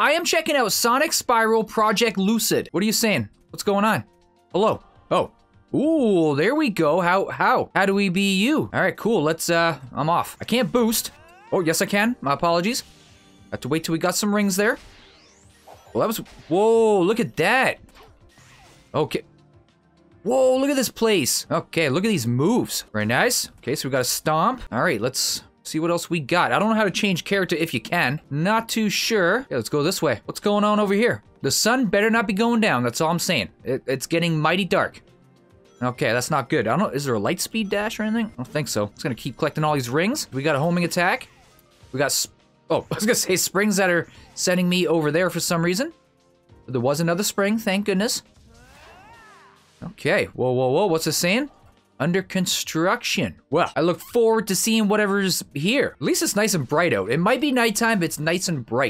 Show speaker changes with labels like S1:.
S1: I am checking out Sonic Spiral Project Lucid. What are you saying? What's going on? Hello. Oh. Ooh, there we go. How how how do we be you? All right, cool. Let's uh I'm off. I can't boost. Oh, yes I can. My apologies. Have to wait till we got some rings there. Well, that was Whoa, look at that. Okay. Whoa, look at this place. Okay, look at these moves. Very nice. Okay, so we got a stomp. All right, let's see what else we got. I don't know how to change character if you can. Not too sure. Yeah, let's go this way. What's going on over here? The sun better not be going down. That's all I'm saying. It, it's getting mighty dark. Okay, that's not good. I don't know. Is there a light speed dash or anything? I don't think so. It's gonna keep collecting all these rings. We got a homing attack. We got. oh, I was gonna say springs that are sending me over there for some reason. But there was another spring. Thank goodness. Okay. Whoa, whoa, whoa. What's this saying? Under construction. Well, I look forward to seeing whatever's here. At least it's nice and bright out. It might be nighttime, but it's nice and bright.